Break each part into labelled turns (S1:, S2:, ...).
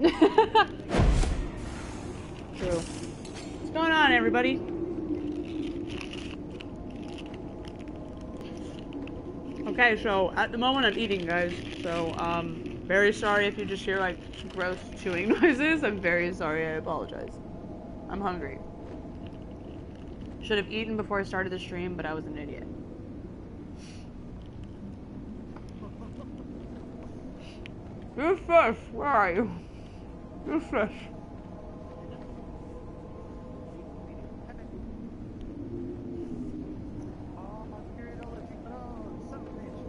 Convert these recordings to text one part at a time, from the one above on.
S1: True. What's going on, everybody? Okay, so at the moment I'm eating, guys. So, um, very sorry if you just hear like gross chewing noises. I'm very sorry. I apologize. I'm hungry. Should have eaten before I started the stream, but I was an idiot. You're fish. Where are you? You're fish.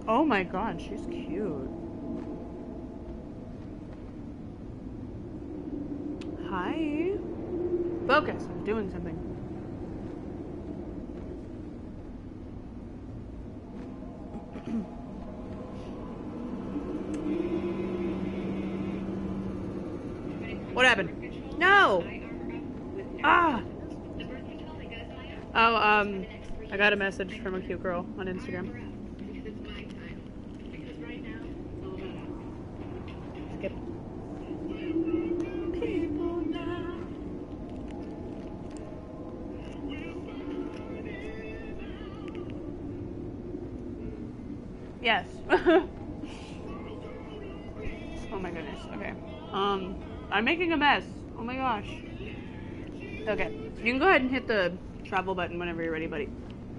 S1: Oh my god, she's cute. Hi. Focus, I'm doing something. what happened? No! Ah! Oh, um, I got a message from a cute girl on Instagram. Yes. oh my goodness. Okay. Um, I'm making a mess. Oh my gosh. Okay. You can go ahead and hit the travel button whenever you're ready, buddy.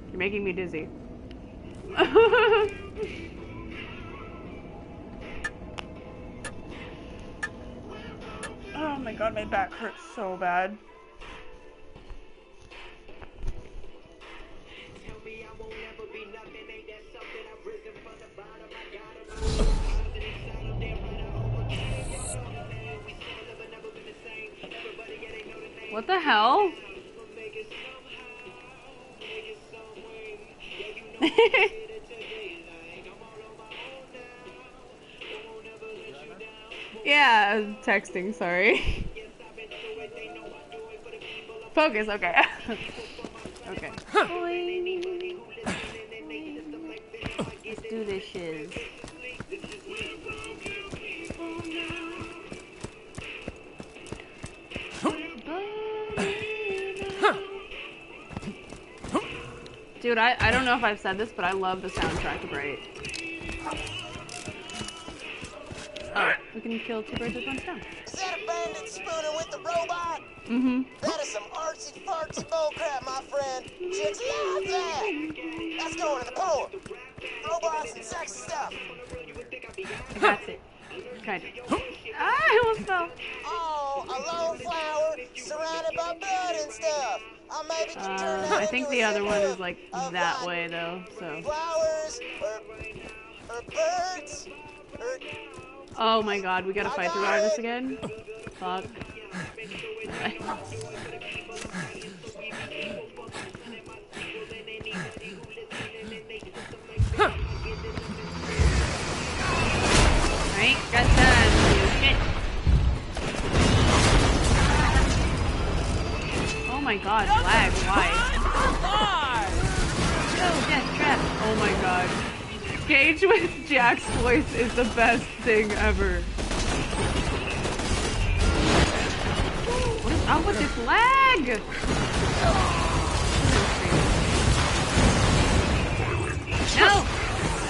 S1: You're making me dizzy. oh my god, my back hurts so bad. What the hell? yeah, texting, sorry. Focus, okay. okay. Let's do this shiz. Dude, I, I don't know if I've said this, but I love the soundtrack to Bright. Oh, we can kill two birds with one stone.
S2: Is that a bandit spooner with the robot?
S1: Mm-hmm.
S2: That is some artsy fartsy bullcrap, my friend. Check out that. That's going in the pool. Robots and sexy stuff.
S1: That's it. Kind of. Ah, I almost fell.
S2: Oh, a lone flower surrounded by blood
S1: Uh, I think the other one is like that way though, so.
S2: Flowers or, or birds or
S1: Oh my god, we gotta fight through Artis again? Fuck. my god, lag, why? Oh, death trap. Oh my god. Gaige with Jack's voice is the best thing ever. What is up with this lag? No!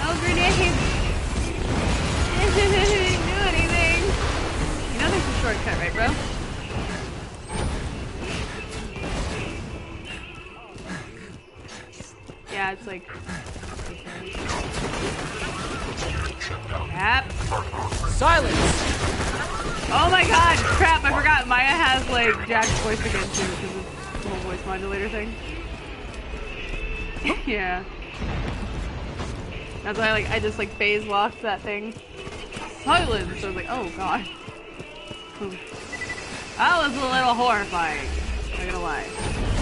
S1: No grenades! Didn't do anything! You know there's a shortcut, right, bro? Yeah, it's like... Yep.
S3: Silence!
S1: Oh my god, crap, I forgot Maya has like Jack's voice again too, because of the whole voice modulator thing. yeah. That's why like I just like phase locked that thing. Silence! So I was like, oh god. that was a little horrifying. Not gonna lie.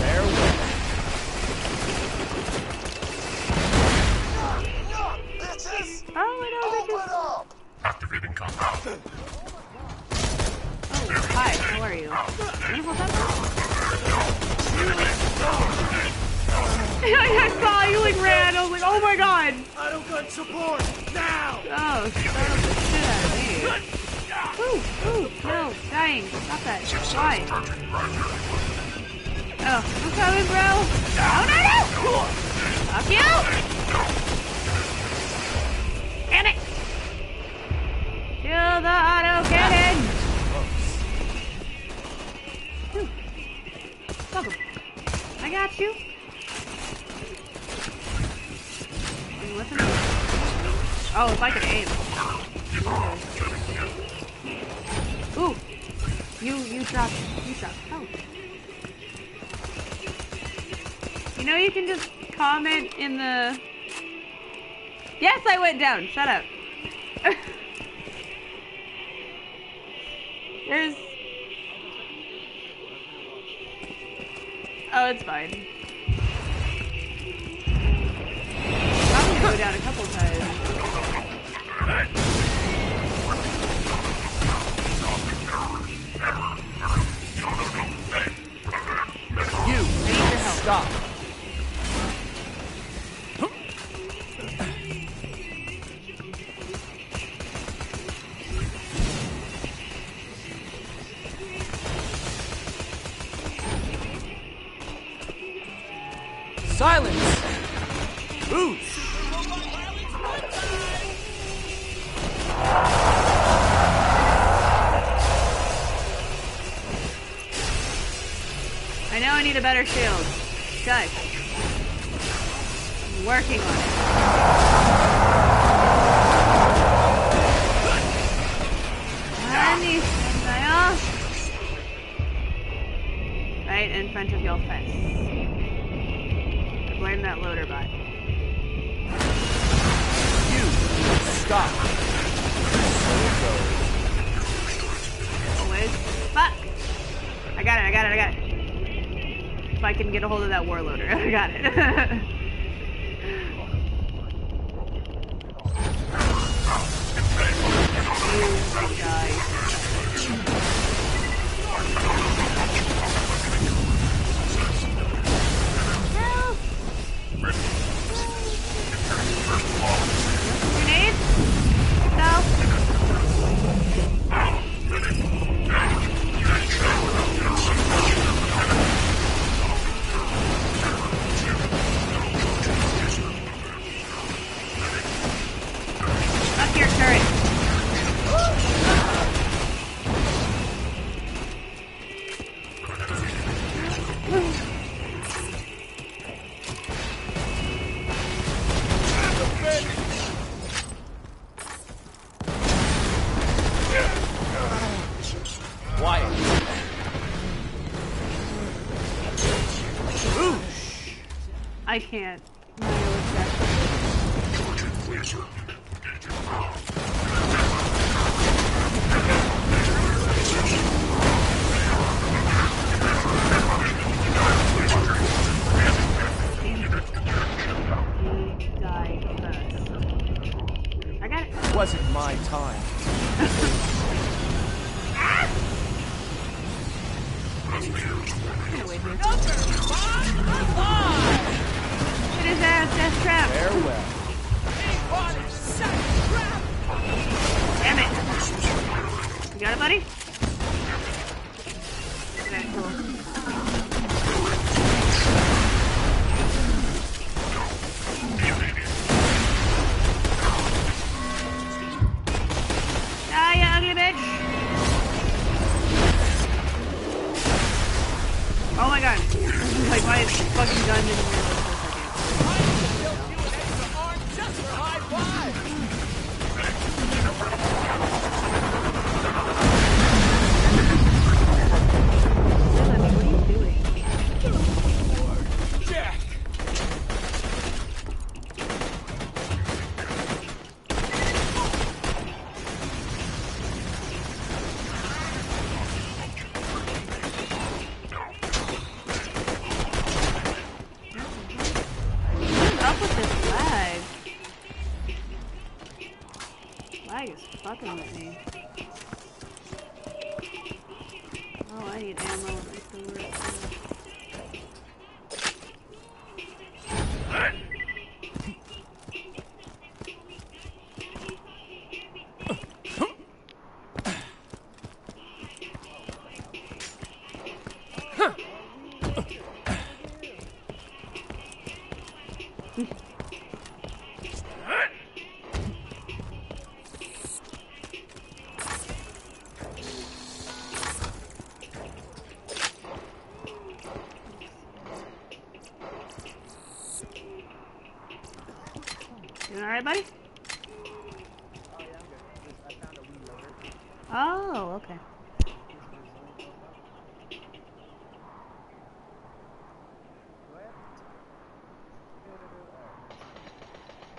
S1: Oh, I know,
S2: Open
S1: bitches.
S2: up.
S4: Activating combat.
S1: Oh, hi, how are you? Beautiful I saw you like ran, I was like, oh my god!
S3: I don't got support! Now!
S1: Oh, scared the shit out of me. Ooh, ooh, no, dying. Stop that. Why? Oh, I'm coming, bro. Oh, no, no! Fuck you! It! Kill the auto cannon! Welcome. I got you. Oh, if I could aim. Ooh! You, you dropped, you dropped. Oh. You know you can just comment in the... Yes, I went down. Shut up. There's... Oh, it's fine. I'm gonna go down a couple times.
S3: You.
S1: Need your help.
S3: Stop. Silence! Boots!
S1: I know I need a better shield. Shush. I'm working on it. Right in front of your face. Blame that loader bot.
S3: You. Stop. So.
S1: Always. Fuck! I got it, I got it, I got it. If I can get a hold of that warloader, I got it. it.
S3: Wasn't my time.
S1: Get away here. Get his ass, trap.
S3: Farewell.
S1: Damn it. You got it, buddy?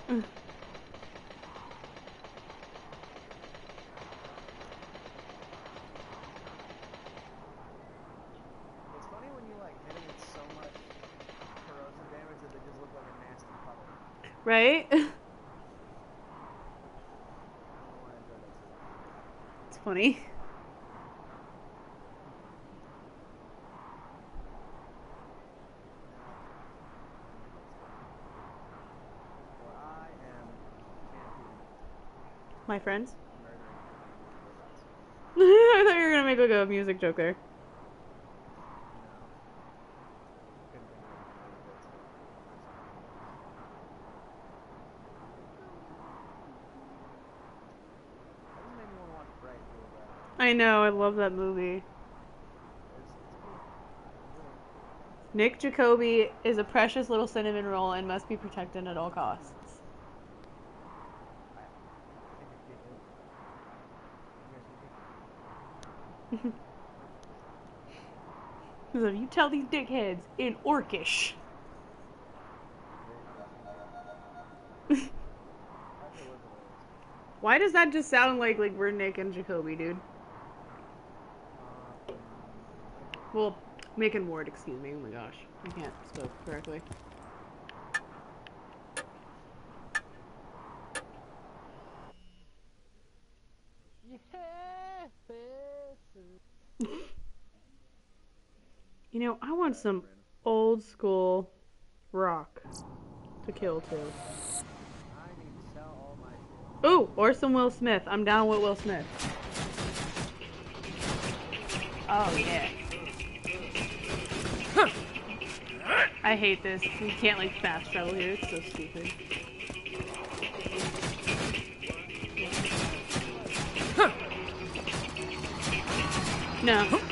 S4: It's funny when you like so much corrosive damage that they just look like a nasty puddle.
S1: Right?
S4: I don't know why I enjoy that so much.
S1: it's funny.
S4: Well, I am camping,
S1: My friends. I thought you were gonna make like a music joke there. I know, I love that movie. Nick Jacoby is a precious little cinnamon roll and must be protected at all costs.
S4: I, I think it's good.
S1: If you tell these dickheads in Orcish, why does that just sound like like we're Nick and Jacoby, dude? Well, Mick and Ward, excuse me. Oh my gosh, I can't spell correctly. Want some old school rock to kill
S4: to.
S1: Ooh, or some Will Smith. I'm down with Will Smith. Oh yeah. Huh. I hate this. You can't like fast travel here. It's so stupid. Huh. No.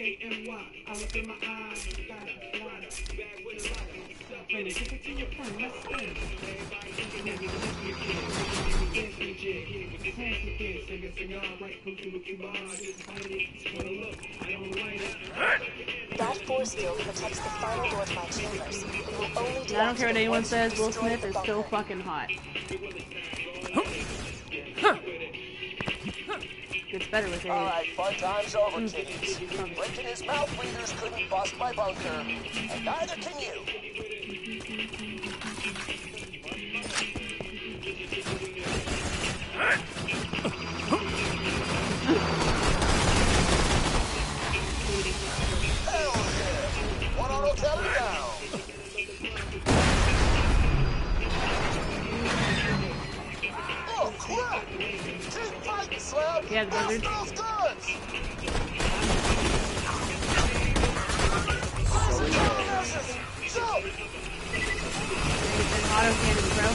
S1: Come on, Cody, set, let's go. Let's go, go. I know you.
S5: High quality, low price, and no question asked.
S6: That force field protects the final door to my chambers. It will only
S1: I don't care what anyone says, Will Smith is still fucking hot. Gets better with age.
S2: All right, fun time's over, mm. kiddies. Breaking his mouth breathers couldn't bust my bunker, and neither can you. Slim.
S1: Yeah, the buzzard. Auto cannon, bro.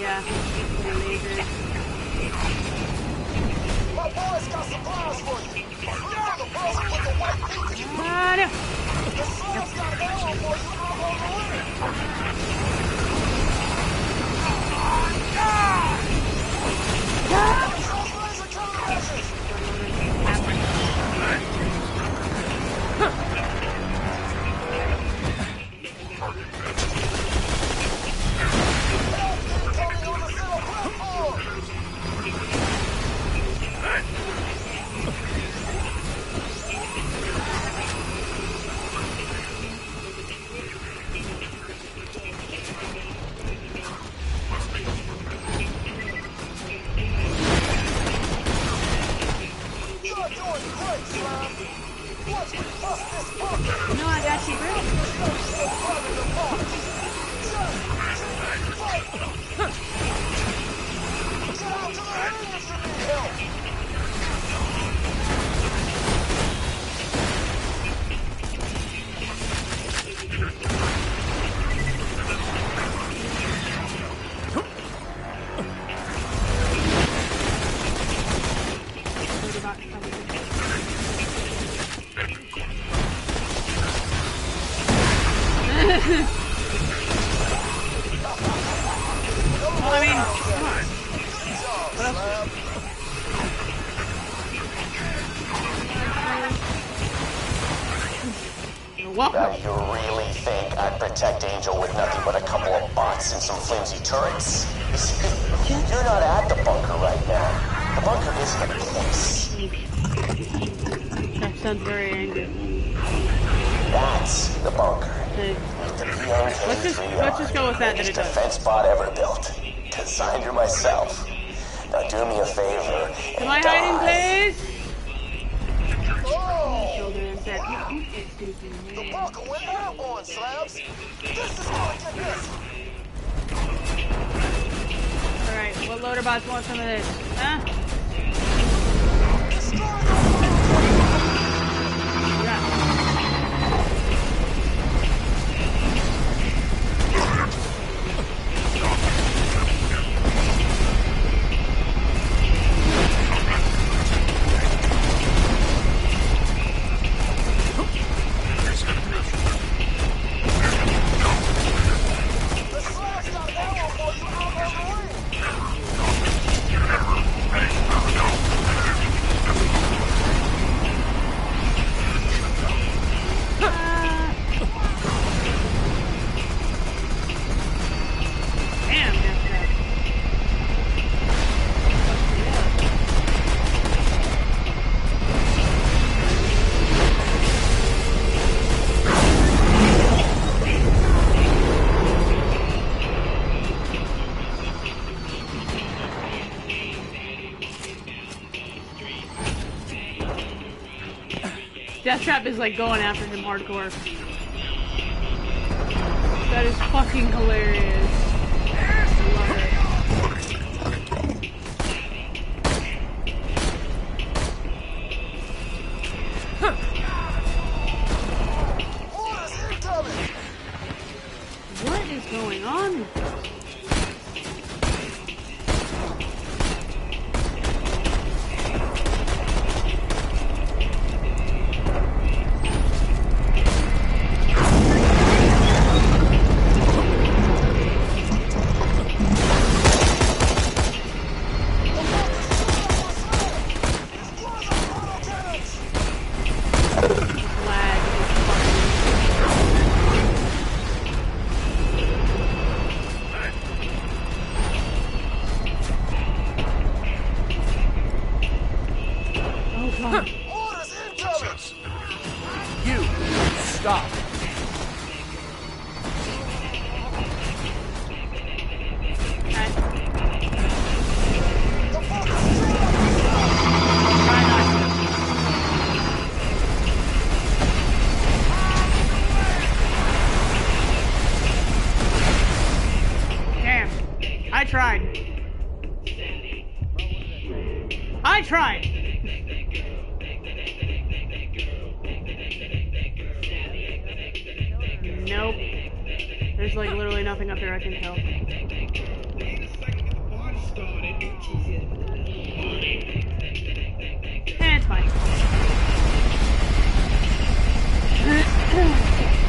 S1: Yeah.
S2: My boys got supplies for you. The person with the white beacon.
S1: Ah, no.
S2: special flimsy turrets. You're not at the bunker right now. The bunker is the place.
S1: That sounds very angry.
S2: That's the bunker.
S1: Okay. Let's just, let's just go with that. That it does.
S2: Defense bot 他们 map is
S1: like going after him hardcore. That is fucking hilarious. There's like literally nothing up here I can kill. And it's fine.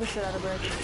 S1: it on a brick. Got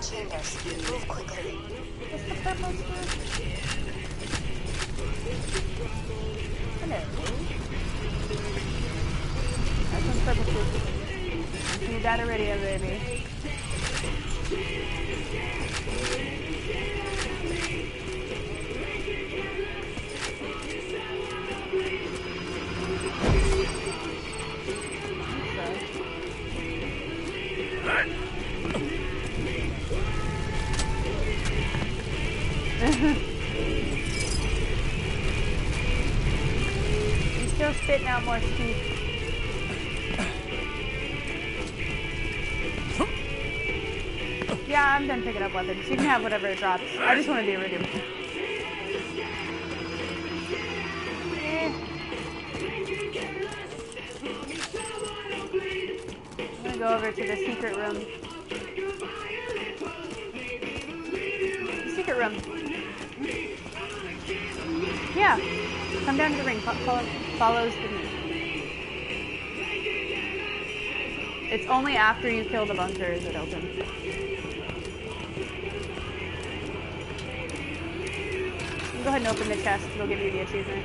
S6: Northlight
S1: You can have whatever it drops. I just wanted the iridium. Eh. I'm gonna go over to the secret room. Secret room. Yeah. Come down to the ring. Follow, follows the me. It's only after you kill the bunker is it open. Ahead and open the chest. It'll give you the achievement.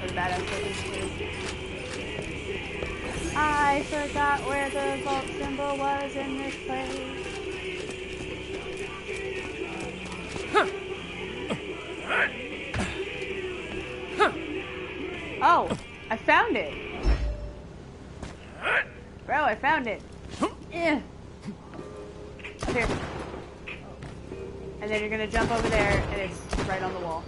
S1: For the badass tokens. I forgot where the vault symbol was in this place. Oh, I found it. Bro, I found it. Eh. Here. And then you're gonna jump over there, and it's right on the wall.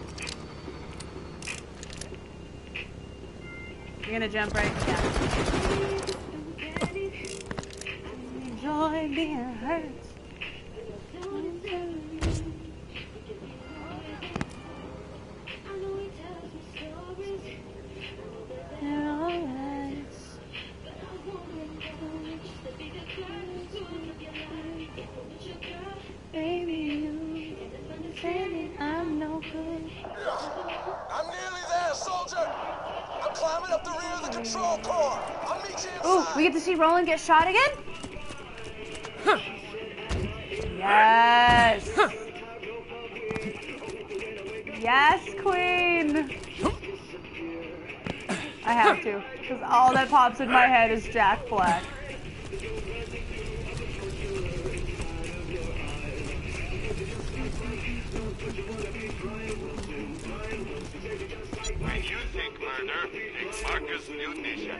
S1: You're gonna jump right. Get shot again? Yes! Yes, Queen! I have to. Because all that pops in my head is Jack Black.
S5: When you think murder, think Marcus Munitions.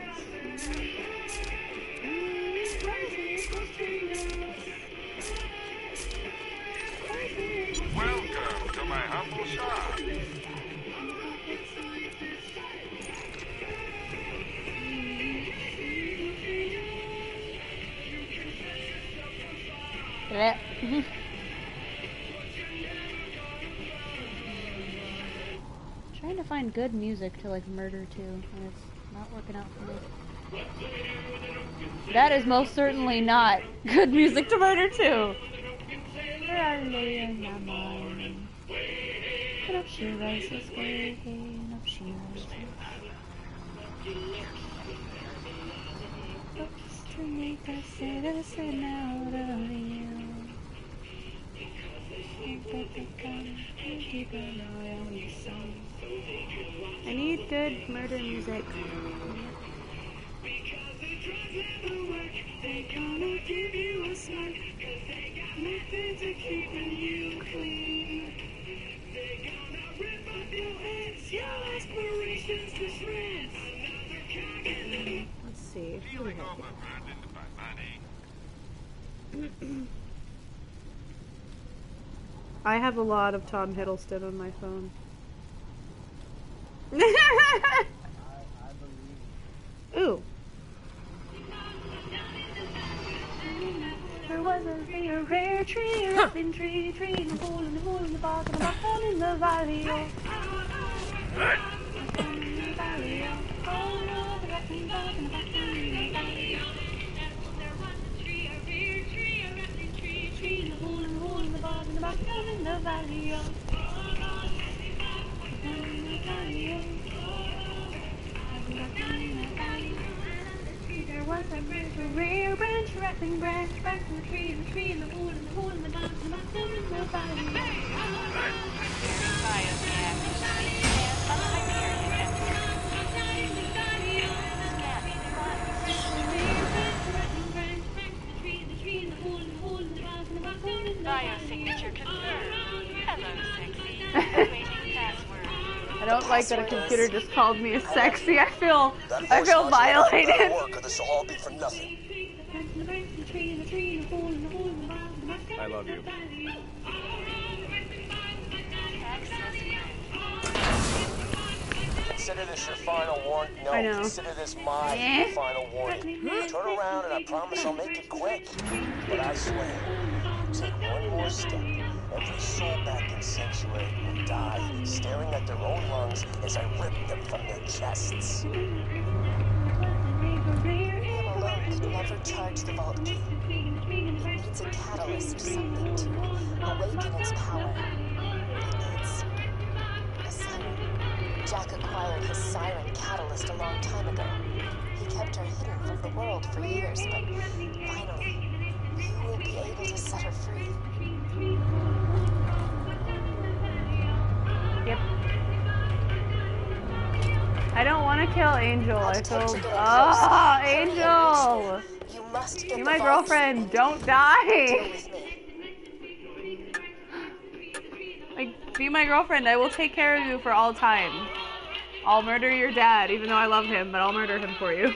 S1: Good music to like murder to, and it's not working out for me. That is most certainly not good music to murder to. To make a citizen out of you. I need good murder music. Let's see. Who do we have
S5: Feeling
S1: here?
S5: overburdened by money.
S1: I have a lot of Tom Hiddleston on my phone.
S4: I, I believe.
S1: Ooh. There was a rare, rare tree, a rapping tree, tree in the hole, in the hole, in the bark, and a hole in the valley. Oh. In the valley, oh. Oh, no, the rapping bark and the bark in the valley. There was a tree, a rare tree, a rapping tree, tree in the hole, in the hole, in the bark, and the bark down in the valley. Was a branch, a rare branch, a rapping branch, back from the tree, and the tree, and the and the and the bark, and the bark down in the valley.
S7: Biosignature confirmed. Hello, sexy. Awaiting password.
S1: I don't like that a computer just called me a sexy. I feel, I feel violated.
S2: Work, or this will all be for nothing.
S3: I love you.
S2: Consider this your final warning. No,
S1: I know.
S2: consider this my
S1: Eh?
S2: final warning. Turn around and I promise I'll make it quick. But I swear, take one more step, every soul in Sanctuary will die, staring at their own lungs as I rip them from their chests.
S6: Alone could never charge the vault key. It needs a catalyst, something to awaken its power. It needs a siren. Jack acquired his siren catalyst a long time ago. He kept her hidden from the world for years, but finally, you will be able to set her free.
S1: Want to kill Angel. I feel. Ah, Angel!
S6: You must the
S1: my girlfriend. Don't die. Like, be my girlfriend. I will take care of you for all time. I'll murder your dad, even though I love him, but I'll murder him for you.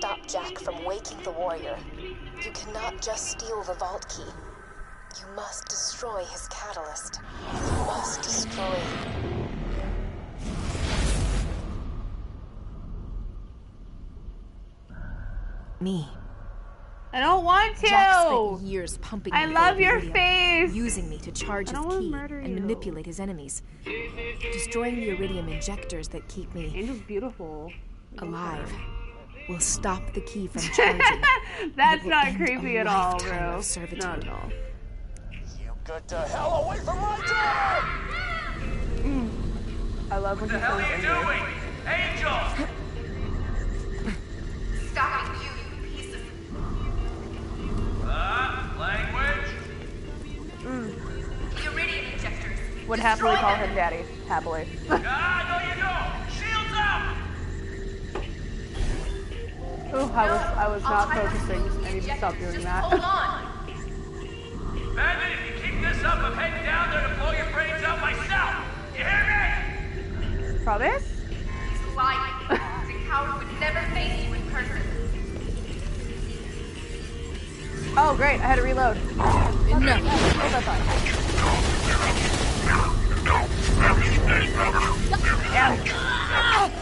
S6: Stop Jack from waking the warrior, you cannot just steal the vault key. You must destroy his catalyst. You must destroy.
S8: Me.
S1: I don't want to.
S8: Jack spent years pumping
S1: I love your
S8: iridium,
S1: face.
S8: using me to charge his key and
S1: you.
S8: manipulate his enemies, destroying the iridium injectors that keep me
S1: Angel's beautiful.
S8: alive. Will stop the key from charging.
S1: That's not creepy at all, bro. Not at all.
S2: You Get the hell away from my door!
S1: I love when
S9: What the hell are you
S1: angry.
S9: doing? Angel!
S10: Stop it, you, you piece of...
S9: Uh, language?
S10: The iridium injectors.
S1: Would happily call him daddy. Happily.
S9: Shields up!
S1: Ooh, I was I was not focusing. I need to stop doing that.
S10: Hold on.
S9: Bandit, if you keep this up, I'm heading down there to blow your brains out myself! You hear me?
S1: Promise?
S10: He's lying. The coward would never face you in person.
S1: Oh great, I had to reload. No. Oh, that's fine. Yeah. It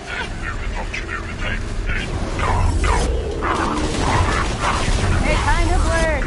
S1: kind of worked.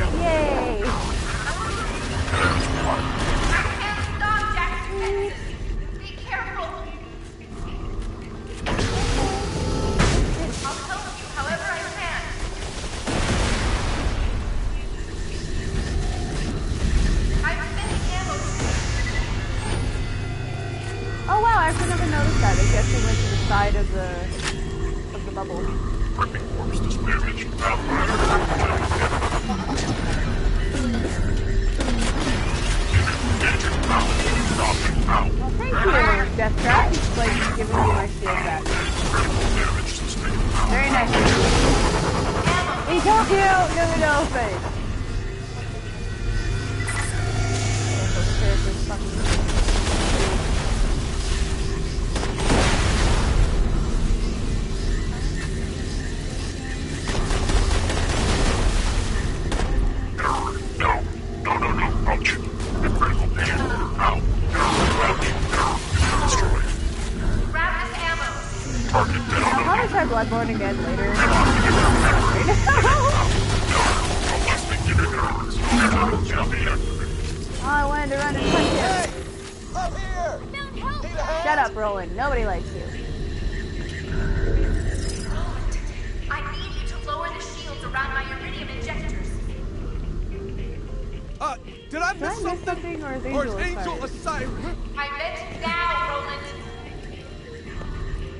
S11: Did I
S1: Did I
S11: miss
S1: miss
S11: something?
S1: something or is
S11: Or
S1: Angel
S11: is Angel
S1: excited?
S11: aside?
S10: I meant now, Roland.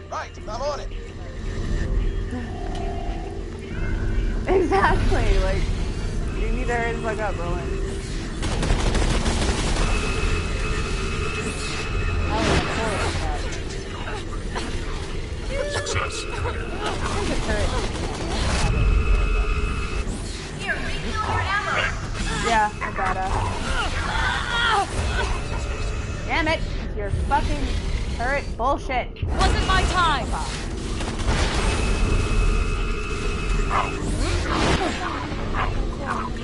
S2: Right, I'm on it.
S1: Exactly. Like, you need to hurry the fuck up, Roland.
S12: Success.
S1: I think it's hurt.
S10: Here, refill your ammo.
S1: Yeah, I gotta. Damn it! Your fucking turret bullshit.
S13: Wasn't my time.
S10: I'm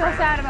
S1: feel sad about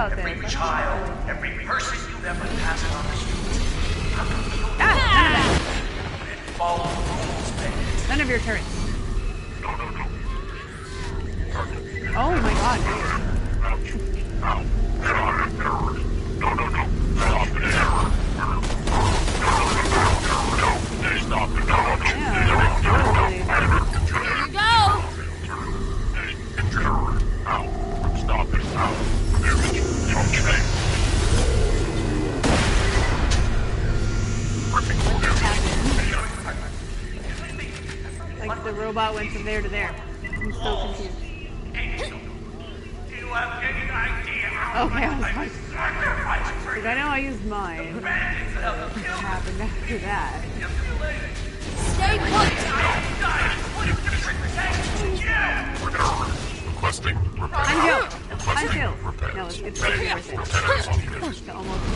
S5: って思っ
S1: て。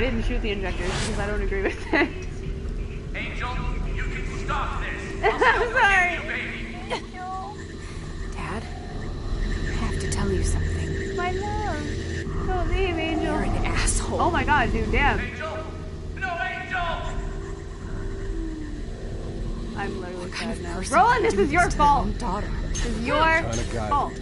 S1: I
S6: didn't
S1: shoot the injectors because I don't agree with it.
S5: Angel, you can stop this.
S1: I'm sorry.
S5: You,
S8: Dad, I have to tell you something.
S1: My love, don't leave, Angel.
S8: You're an asshole.
S1: Oh my god, dude, damn.
S5: Angel, no, Angel.
S1: I'm literally
S8: what kind of
S1: now. Roland, this is your fault.
S8: Daughter,
S1: this is your fault.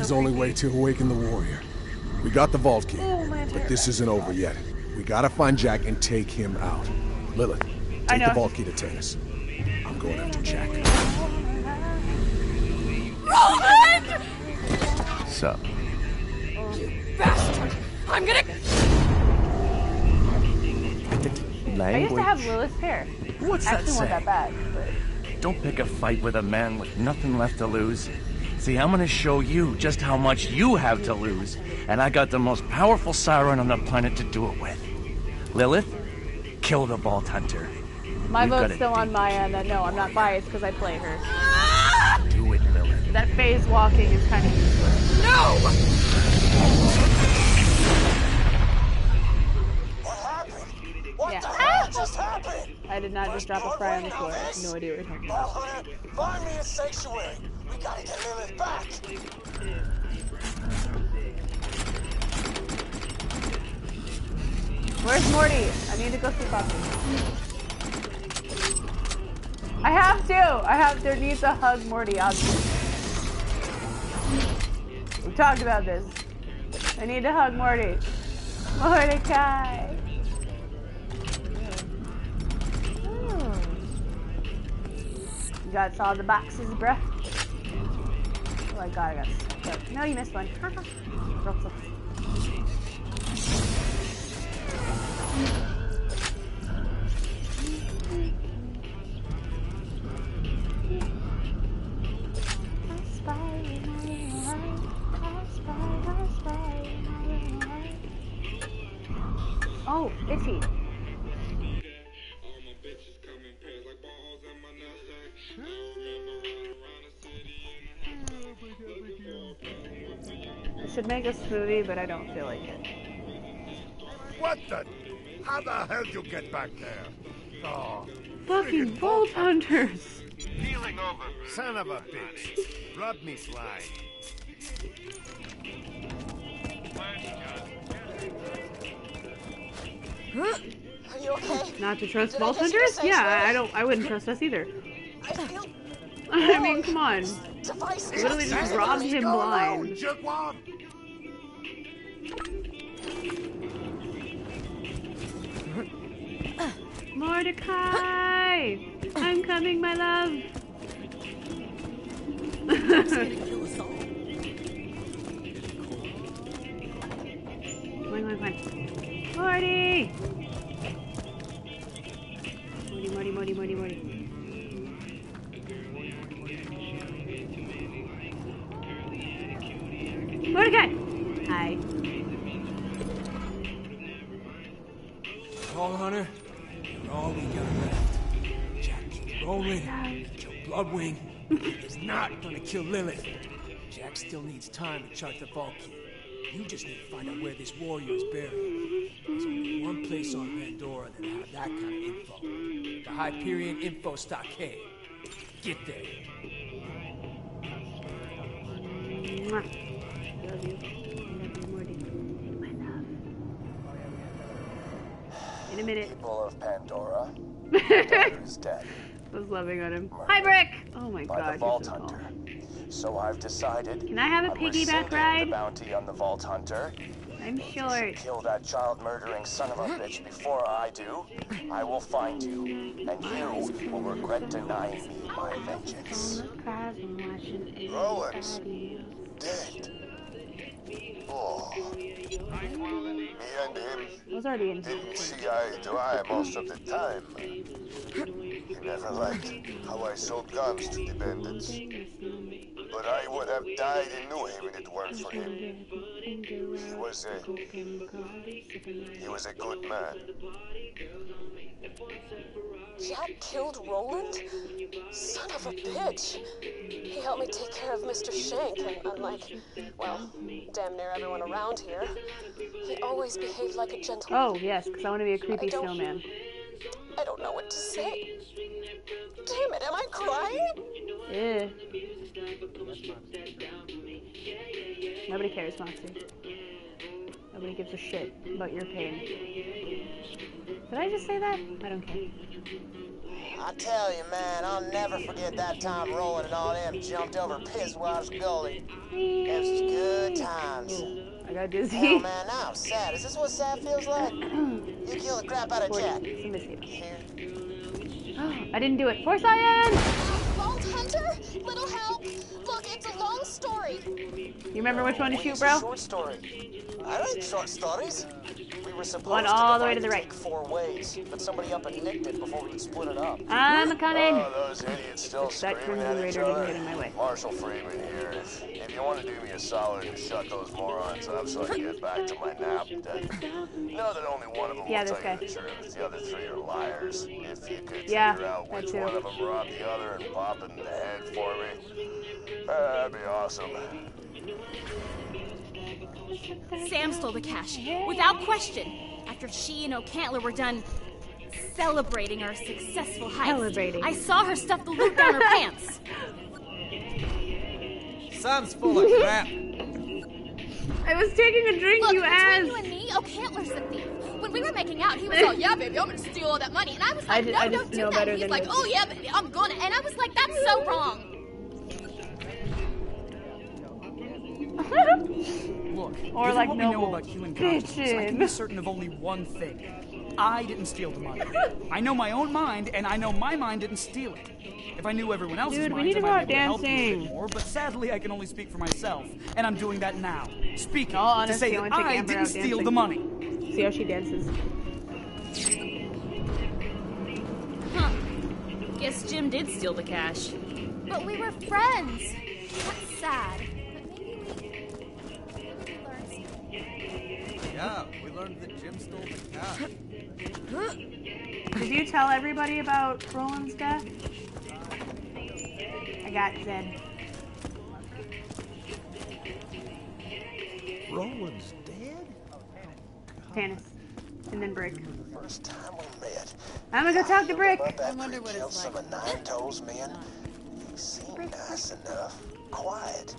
S1: So
S3: his only way to awaken the warrior. We got the vault key,
S1: Oh,
S3: but this isn't over yet. We gotta find Jack and take him out. Lilith,
S1: I
S3: take the vault key to Tannis. I'm going after Jack.
S1: Roland!
S14: Sup?
S1: Bastard! I'm gonna. I used to have Lilith's hair.
S14: What's that
S1: Actually, wasn't that bad, but
S14: Don't pick a fight with a man with nothing left to lose. See, I'm gonna show you just how much you have to lose. And I got the most powerful siren on the planet to do it with. Lilith, kill the Vault Hunter.
S1: my
S14: We've
S1: vote's still on
S14: beat.
S1: my end. And no, I'm not biased because I play her.
S14: Do it, Lilith.
S1: That phase walking is kind of useless. No!
S2: What happened? What
S1: Yeah.
S2: the hell just happened?
S1: I did not just drop a fry on the floor. I have no idea what you're talking about.
S2: Hunter, find me a sanctuary. We gotta get Lilith back.
S1: Where's Morty? I need to go see Poppy. I have to. I have. There needs a hug, Morty. Obviously. We talked about this. I need to hug Morty. Mordecai. You got all the boxes, bruh. Oh my god, I got stuck. No, you missed one. Oh, itchy. Should make a smoothie, but I don't feel like it.
S3: What the? How the hell did you get back there? Oh,
S1: Fucking Vault Hunters!
S3: healing over. Son of a bitch. Rub me slide.
S6: Are you okay?
S1: Not to trust
S6: Did I
S1: Vault
S6: get you a
S1: Hunters? Yeah. I don't. I wouldn't trust us either.
S6: I feel
S1: I mean, come on.
S6: Devices.
S1: Literally just robbed him blind.
S3: Jerkwad!
S1: Mordecai! I'm coming, my love. Come on, come on, come on. Morty! Morty, Morty, Morty, Morty, Morty.
S15: Bloodwing. He's not gonna kill Lilith. Jack still needs time to chart the key. You just need to find out where this warrior is buried. There's only one place on Pandora that have that kind of info. The Hyperion Info Stockade. Get there.
S1: In a minute.
S2: People of Pandora, is dead
S1: was loving on him. Hi, Brick! Oh my
S2: by
S1: god,
S2: the
S1: you're
S2: Vault
S1: so tall.
S2: Hunter. So I've decided.
S1: Can I have a
S2: I'm
S1: piggyback ride?
S2: The bounty on the Vault Hunter.
S1: I'm
S2: If you
S1: short.
S2: kill that child murdering son of a bitch before I do, I will find you, and you will regret denying me my vengeance.
S3: Roland. Dead. Oh. Me and him
S1: I was already in.
S3: didn't see eye to eye most of the time. He never liked how I sold guns to the bandits. But I would have died in New Haven if it weren't for him. He was a he was a good man.
S6: Jack killed Roland? Son of a bitch. He helped me take care of Mr. Shank, and unlike, well, damn near everyone around here, he always behaved like a gentleman.
S1: Oh, yes, because I want to be a creepy
S6: I
S1: snowman.
S6: I don't know what to say. Damn it, am I crying?
S1: Yeah. Nobody cares, Moxxi. Nobody gives a shit about your pain. Did I just say that? I don't care.
S2: I tell you, man, I'll never forget that time Roland and all them jumped over Pisswash Gully. Them was good times.
S1: I got
S2: Hell,
S1: dizzy.
S2: man, now I'm sad. Is this what sad feels like? You killed the crap out of Jack.
S1: Some mosquitoes.
S2: Here.
S1: I didn't do it. For science!
S6: Vault Hunter? Little help? Look, it's a long story.
S1: You remember which one to shoot, bro?
S2: Short story. I like short stories. We were supposed
S1: One
S2: to
S1: all the way to the right.
S2: four ways, but somebody up and nicked it before we could split it up.
S1: I'm coming.
S3: Oh, those idiots still
S1: That
S3: screaming
S1: crimson
S3: at each
S1: raider didn't
S3: other.
S1: get in my way.
S3: Marshal Friedman here. If, if you want to do me a solid and shut those morons up so I can get back to my nap, that, know that only one of them
S1: Yeah,
S3: will tell
S1: guy.
S3: you the truth. The other three are liars. If you could
S1: Yeah,
S3: figure out which one of them robbed the other and pop it in the head for me, uh, that'd be awesome.
S10: Sam stole the cash, without question, after she and O'Cantler were done celebrating our successful heist.
S1: Celebrating.
S10: I saw her stuff the loot down her pants.
S11: Sam's full of crap.
S1: I was taking a drink,
S10: Look,
S1: you ass.
S10: you and me, O'Cantler's the thief. When we were making out, he was all, "Yeah, baby, I'm gonna steal all that money," and I was
S1: I
S10: like, "No,
S1: I
S10: don't do that."
S1: better
S10: He's like,
S1: this.
S10: "Oh yeah, baby, I'm gonna," and I was like, "That's so wrong."
S15: Look,
S1: Or
S15: given
S1: like
S15: what we know about human consciousness, I can be certain of only one thing. I didn't steal the money. I know my own mind, and I know my mind didn't steal it. If I knew everyone else's
S1: Dude, we need to
S15: I
S1: go
S15: might
S1: out
S15: be able to help you a
S1: dancing.
S15: bit more, but sadly I can only speak for myself, and I'm doing that now. Speaking
S1: all
S15: to say
S1: I
S15: that I didn't steal
S1: dancing.
S15: the money.
S1: See how she dances.
S10: Huh. Guess Jim did steal the cash.
S6: But we were friends. That's sad.
S11: Yeah, we learned that Jim stole the cash.
S1: Did you tell everybody about Roland's death? I got Zed.
S3: Roland's dead?
S1: Tannis. And then Brick.
S2: First time we met.
S1: I'm gonna go talk to Brick.
S2: I wonder what it's like. Some of Nine Toes men. He seemed nice enough, quiet,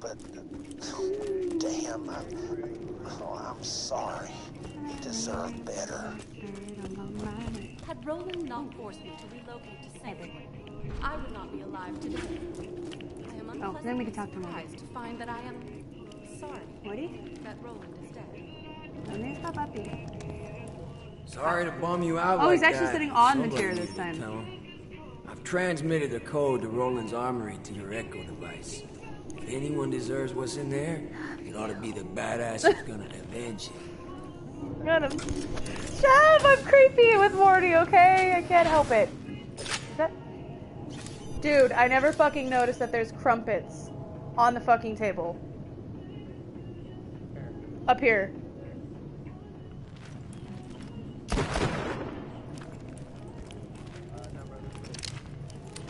S2: but damn, I'm, oh, I'm sorry. He deserved better.
S16: Had Roland not forced me to relocate to Sanctuary, I would not be alive today. I am
S1: Oh, then we can talk to him.
S16: surprised to find that I am sorry
S1: Woody?
S16: that Roland is dead.
S1: Let me stop happy.
S17: Sorry to bum you out.
S1: Oh, he's actually
S17: that.
S1: sitting on the chair this time.
S17: tell him. I've transmitted the code to Roland's armory to your Echo device. If anyone deserves what's in there, it ought to be the badass who's gonna avenge it.
S1: Shut up! I'm creepy with Morty, okay? I can't help it. That... Dude, I never fucking noticed that there's crumpets on the fucking table. Up here.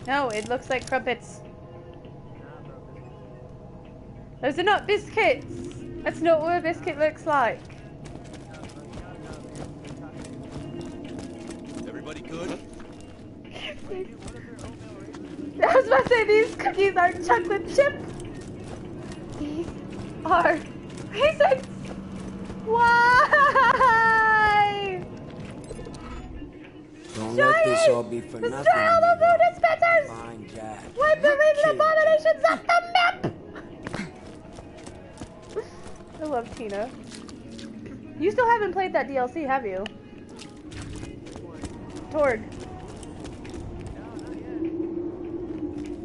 S1: No, it looks like crumpets. Those are not biscuits! That's not what a biscuit looks like.
S11: Everybody good?
S1: I was about to say these cookies are chocolate chip. These are raisins. Why?
S17: Don't let this all be for
S1: Destroy
S17: nothing.
S1: all the food dispensers.
S17: Fine Jack.
S1: Wipe the raisin abominations off the map. I love Tina. You still haven't played that DLC, have you? Torgue.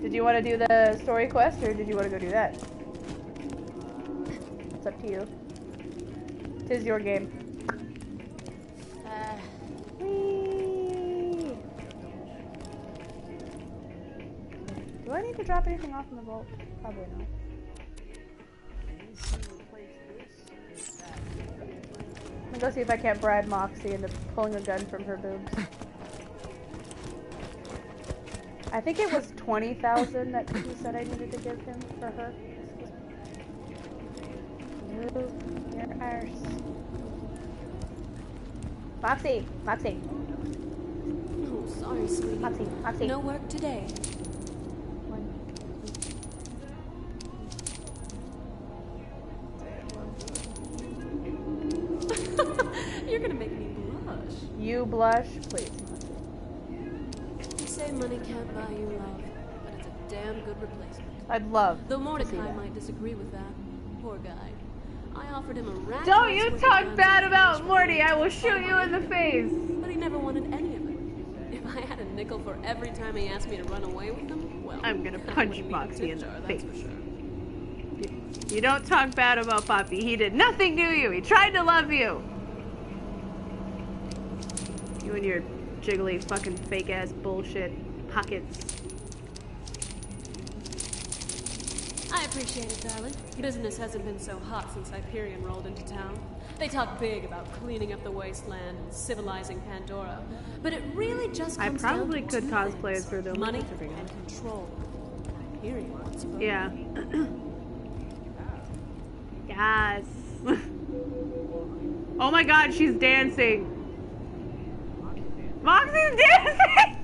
S1: Did you want to do the story quest or did you want to go do that? It's up to you. Tis your game.
S10: Uh!
S1: Do I need to drop anything off in the vault? Probably not. Go see if I can't bribe Moxxi into pulling a gun from her boobs. I think it was 20,000 that he said I needed to give him for her. Move your arse. Moxxi! Moxxi!
S16: Oh, sorry, sweetie.
S1: Moxxi! Moxxi!
S16: No work today. Blush,
S1: please.
S16: You say money can't buy you love, but it's a damn good replacement.
S1: I'd love
S16: Though Mordecai might disagree with that. Poor guy. I offered him a rat.
S1: Don't you talk bad about Morty, I will shoot you in the face.
S16: But he never wanted any of it. If I had a nickel for every time he asked me to run away with him, well,
S1: I'm gonna punch
S16: wouldn't need a
S1: Moxie in the
S16: jar,
S1: face.
S16: Sure.
S1: You don't talk bad about Poppy. He did nothing to you. He tried to love you. You and your jiggly fucking fake ass bullshit pockets.
S16: I appreciate it, darling. Business hasn't been so hot since Hyperion rolled into town. They talk big about cleaning up the wasteland and civilizing Pandora, but it really just
S1: I probably
S16: down to
S1: could cosplay as though.
S16: money
S1: That's a big one.
S16: and control. Hyperion wants both.
S1: Yeah. yes. oh my god, she's dancing. Moxxi's dancing!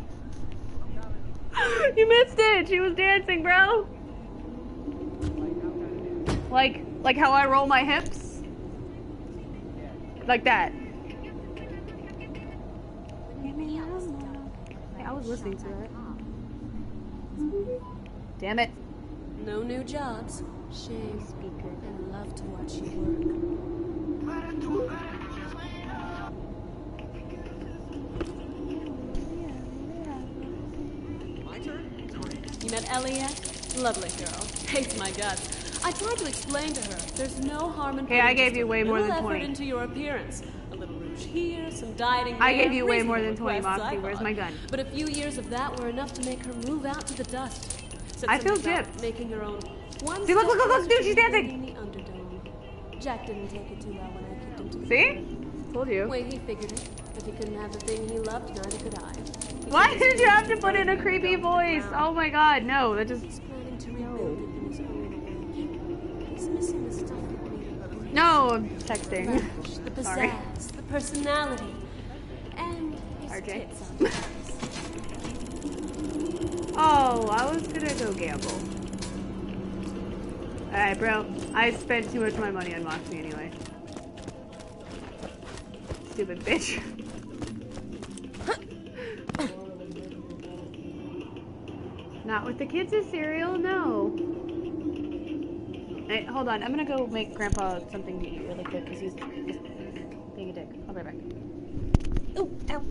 S1: you missed it. She was dancing, bro. Like, like how I roll my hips. Like that. Hey, I was listening to that. Damn it.
S16: No new jobs. Shame. Speaker. And love to watch you work.
S11: My turn? Sorry.
S16: You met Ellie yet? Lovely girl. Hates my guts. I tried to explain to her there's no harm in
S1: Hey, I gave you way more than 20.
S16: into your appearance. A little rouge here, some dieting
S1: I
S16: there,
S1: gave you way more than 20,
S16: requests,
S1: Moxxi. Where's my gun?
S16: But a few years of that were enough to make her move out to the dust. Said
S1: I feel gypped.
S16: Making her own. One
S1: See, look, look, look, look, dude, she's dancing.
S16: Jack didn't take it too well when I kicked him to the
S1: See? Told you.
S16: Way he figured it. If he couldn't have the thing he loved, neither could I.
S1: Why did you have to put in a creepy voice? Oh my god, no, that just.
S16: planning to rebuild it in his own way. He's missing the stuff that made it
S1: No, I'm texting.
S16: the pizzazz, the personality, and
S1: RJ. Oh, I was gonna go gamble. Alright, bro. I spent too much of my money on Moxxi anyway. Stupid bitch. Not with the kids' cereal, no. Hey, hold on. I'm gonna go make Grandpa something to eat really quick because he's being a dick. I'll be right back. Ooh, ow.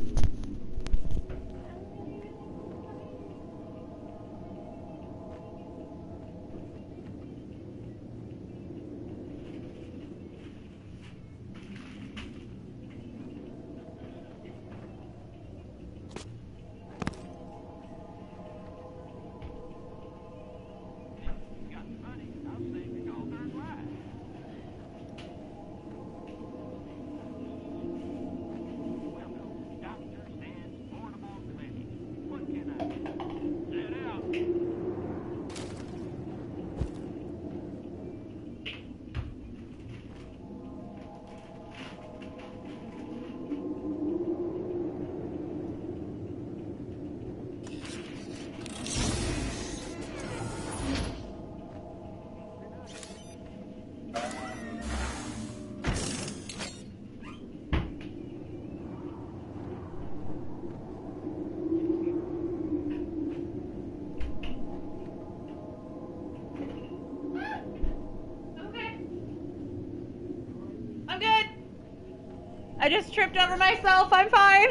S1: I'm good. I just tripped over myself. I'm fine.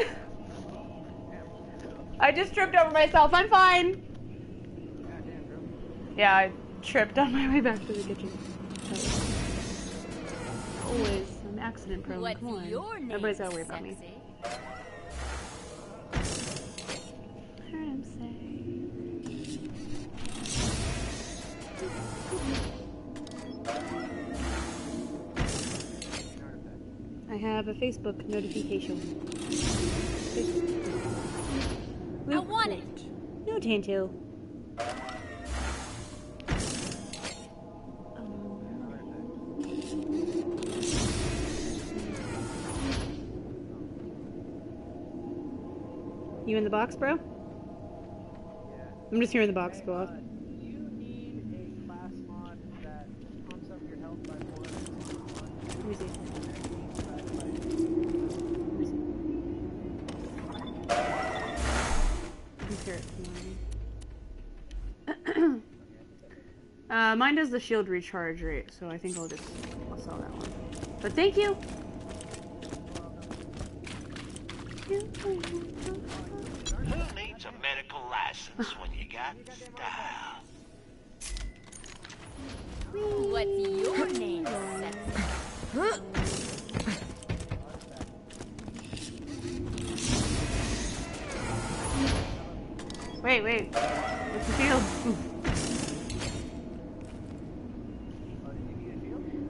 S1: I just tripped over myself. I'm fine. Yeah, I tripped on my way back to the kitchen. Always, I'm accident prone. Come on. Everybody's gotta worry about me. I have a Facebook notification.
S10: I want it.
S1: No, Tanto. You in the box, bro? I'm just hearing the box go off. Mine does the shield recharge rate, so I think I'll just I'll sell that one. But thank you.
S5: Who needs a medical license when you got style?
S10: What's your name,
S1: Wait, wait. What's the shield?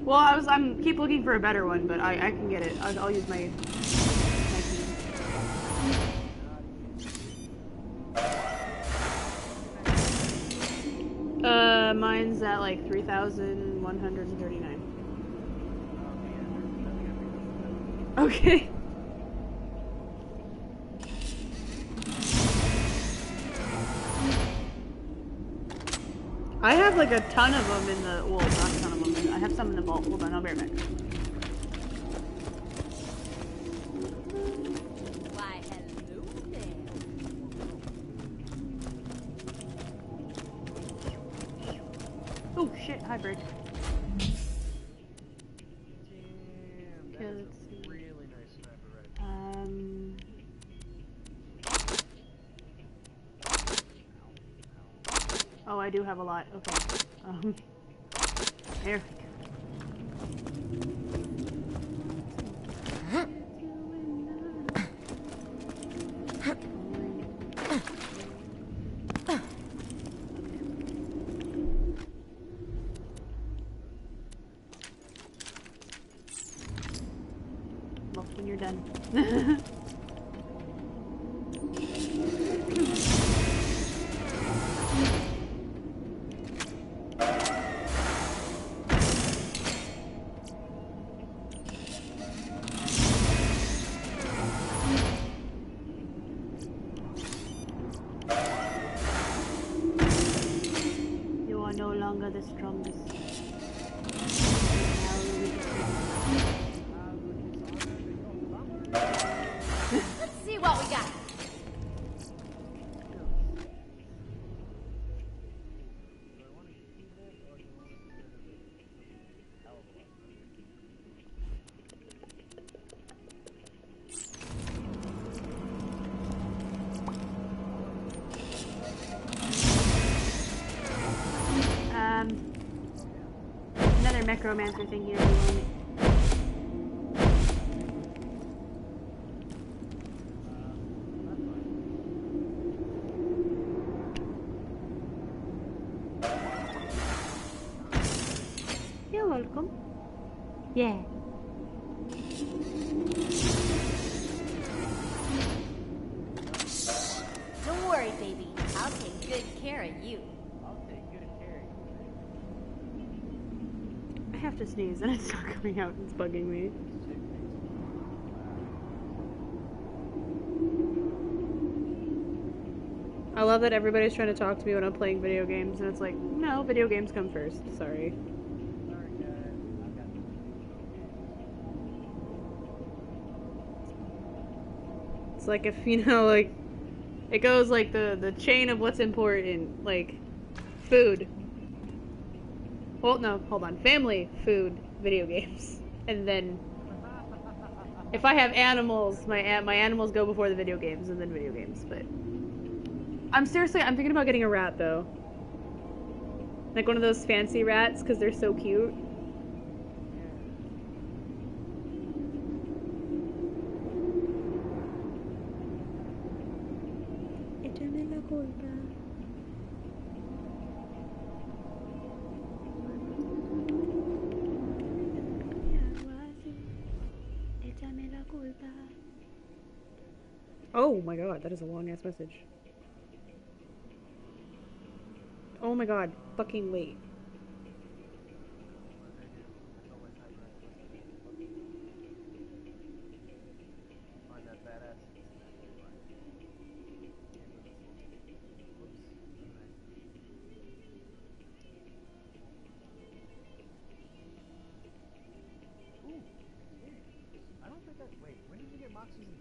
S1: Well, I was I'm keep looking for a better one, but I I can get it. I'll, I'll use my. Uh, mine's at like three thousand one hundred and thirty-nine. Okay. I have like a ton of them in the, well, I have some in the vault. Hold on, I'll be right back. Oh shit, hybrid. Okay, let's.
S4: Really nice sniper rifle.
S1: Um. Oh, I do have a lot. Okay. Um. There necromancer thing here. Out. It's bugging me. I love that everybody's trying to talk to me when I'm playing video games, and it's like, no, video games come first. Sorry. It's like if you know, like it goes like the the chain of what's important, like food. Well, no, hold on, family, food, video games, and then if I have animals, my my animals go before the video games, and then video games. But I'm seriously, I'm thinking about getting a rat though, like one of those fancy rats because they're so cute. Oh my god, that is a long ass message. Oh my god, fucking wait.
S4: Wait, when did you get Moxxi's?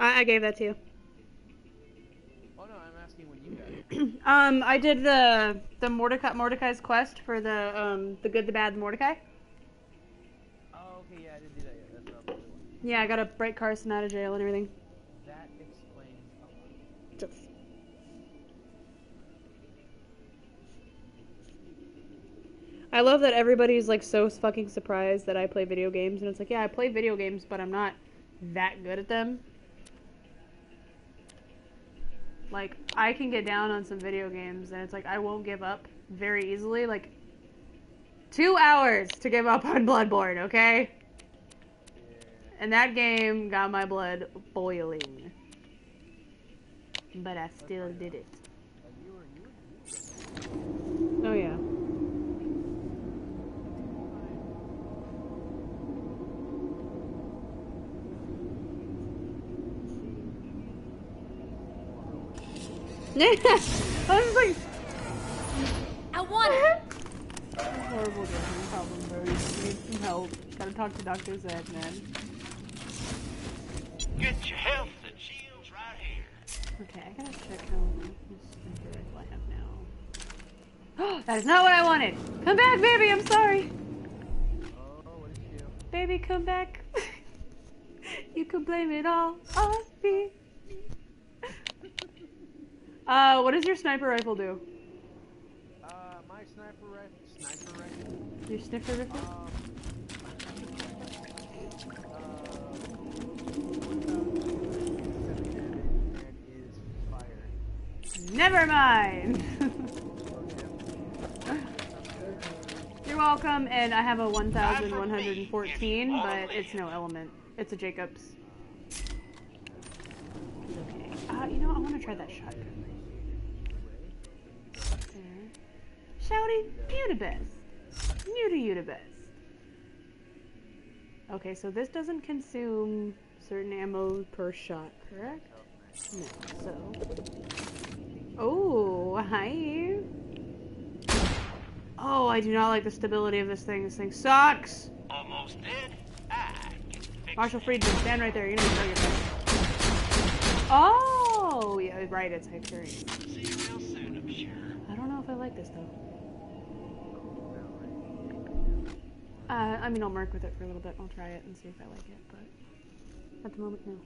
S1: I, I gave that to you.
S4: Oh no, I'm asking when you got it.
S1: Um, I did the the Mordecai Mordecai's quest for the um the good, the bad, the Mordecai.
S4: Oh, okay, yeah, I didn't do that yet. That's.
S1: Yeah, I gotta break Carson out of jail and everything.
S4: That explains a lot.
S1: Just- I love that everybody's like so fucking surprised that I play video games, and it's like, yeah, I play video games, but I'm not that good at them. Like, I can get down on some video games, and it's like, I won't give up very easily. Like, two hours to give up on Bloodborne, okay? And that game got my blood boiling. But I still did it. Oh, yeah. I was like,
S10: I want
S1: horrible drinking problem, bro. You need some help. Gotta talk to Dr. Zed, man.
S5: Get your health and shields right here.
S1: Okay, I gotta check how much rifle I have now. that is not what I wanted! Come back, baby, I'm sorry! Baby, come back. you can blame it all on me. Uh, what does your sniper rifle do?
S4: Uh, my sniper rifle, sniper rifle.
S1: Your sniffer rifle?
S4: Um,
S1: Never mind! You're welcome, and I have a 1114, but it's no element. It's a Jacobs. Okay. Uh, you know, I want to try that shotgun. There. Shouty, you the best. You to you the best. Okay, so this doesn't consume certain ammo per shot, correct? No, so... Oh, hi. Oh, I do not like the stability of this thing. This thing sucks.
S5: Almost dead. I
S1: Marshal Friedman, stand right there. You you know your best. Oh, yeah, right. It's Hyperion.
S5: see you real soon, I'm sure.
S1: I don't know if I like this though. Uh, I mean, I'll mark with it for a little bit. I'll try it and see if I like it, but at the moment, no.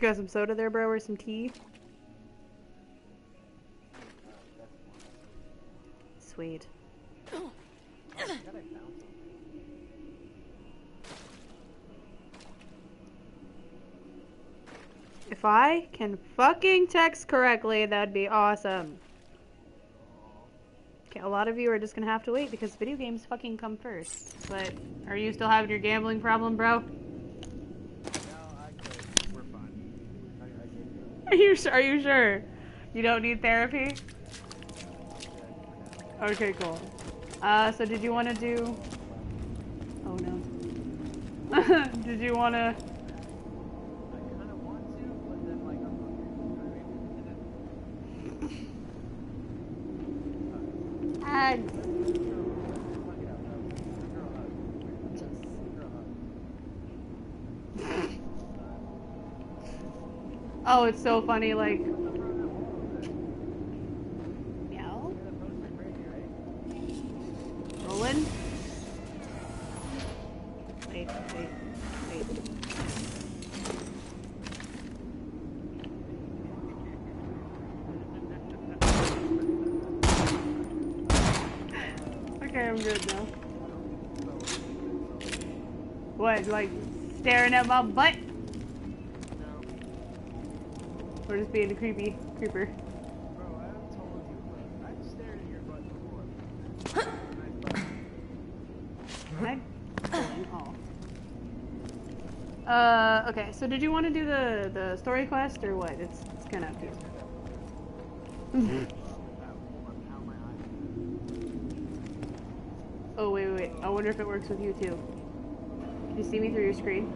S1: Got some soda there, bro, or some tea? Sweet. If I can fucking text correctly, that'd be awesome. Okay, a lot of you are just gonna have to wait because video games fucking come first. But are you still having your gambling problem, bro? Are you su- are you sure? You don't need therapy? Okay, cool. Uh, so did you want to do? Oh no. did you want to? Ads. Oh, it's so funny, like. Meow? Roland? Wait, wait, wait. Okay, I'm good now. What, like staring at my butt? Or just being a creepy creeper? Bro, I-. Uh, okay, so did you want to do the, the story quest or what? It's, it's kind of up to you. oh, wait, wait, wait. I wonder if it works with you too. Can you see me through your screen?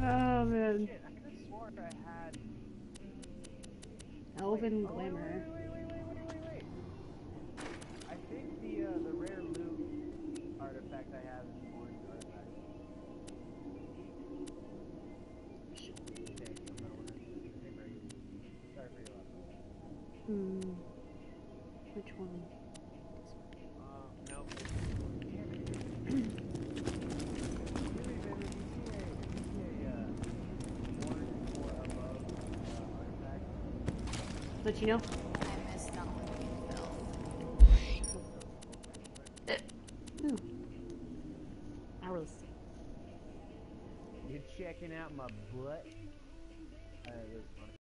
S1: oh man.
S4: Shit, I could have sworn I had.
S1: Elven
S4: oh, wait,
S1: Glamour.
S4: Wait, wait, wait, wait, wait, wait, wait. I think the uh, the rare loot artifact I have is an orange artifact. Shit. I'm not wearing it. Hey, Brady. Sorry for your loss.
S1: Hmm. Which one?
S4: Um, nope. Really, baby, if you see a, if you see a, uh, orange or above, uh, artifact,
S1: Let you know.